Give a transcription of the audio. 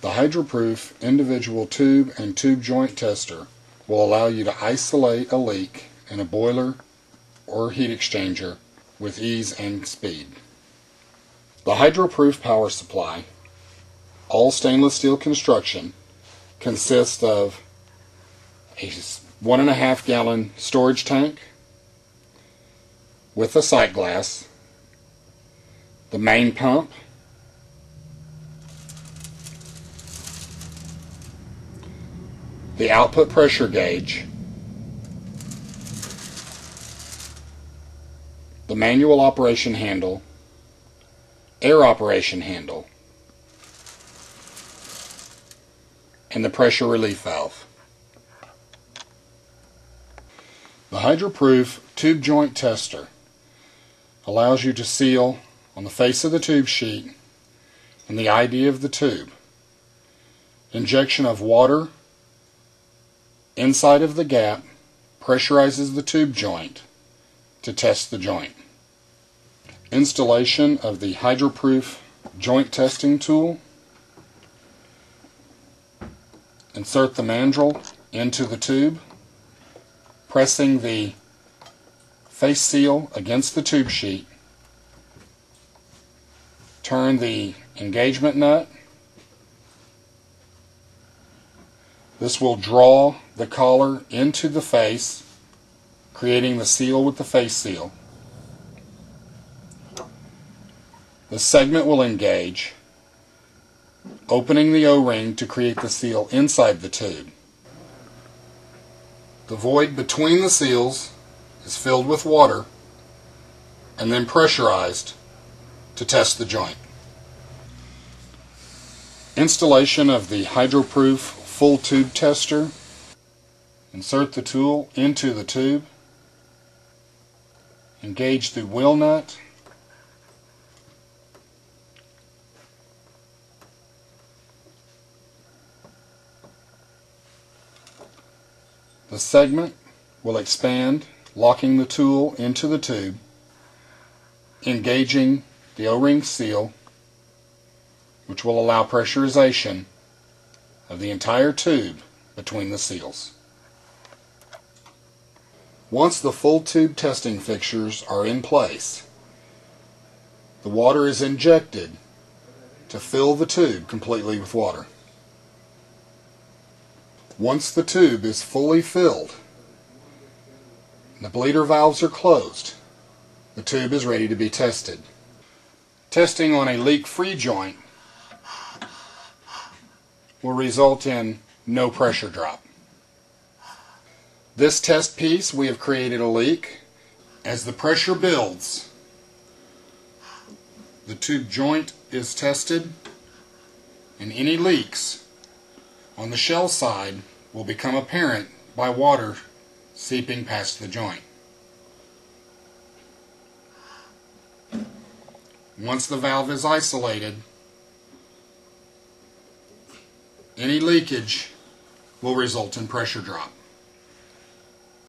The HydroProof individual tube and tube joint tester will allow you to isolate a leak in a boiler or heat exchanger with ease and speed. The HydroProof power supply, all stainless steel construction, consists of a one and a half gallon storage tank with a sight glass, the main pump, the output pressure gauge, the manual operation handle, air operation handle, and the pressure relief valve. The HydroProof tube joint tester allows you to seal on the face of the tube sheet and the ID of the tube. Injection of water inside of the gap pressurizes the tube joint to test the joint. Installation of the HydroProof joint testing tool. Insert the mandrel into the tube, pressing the face seal against the tube sheet. Turn the engagement nut This will draw the collar into the face, creating the seal with the face seal. The segment will engage, opening the O-ring to create the seal inside the tube. The void between the seals is filled with water and then pressurized to test the joint. Installation of the HydroProof full tube tester. Insert the tool into the tube. Engage the wheel nut. The segment will expand, locking the tool into the tube, engaging the O-ring seal, which will allow pressurization of the entire tube between the seals. Once the full tube testing fixtures are in place, the water is injected to fill the tube completely with water. Once the tube is fully filled, the bleeder valves are closed, the tube is ready to be tested. Testing on a leak-free joint will result in no pressure drop. This test piece we have created a leak. As the pressure builds, the tube joint is tested and any leaks on the shell side will become apparent by water seeping past the joint. Once the valve is isolated, Any leakage will result in pressure drop.